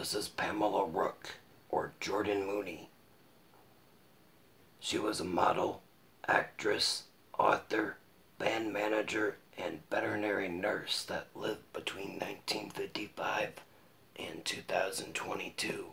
This is Pamela Rooke, or Jordan Mooney. She was a model, actress, author, band manager, and veterinary nurse that lived between 1955 and 2022.